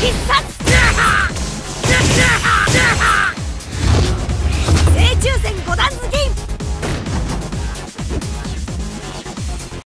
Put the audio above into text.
必殺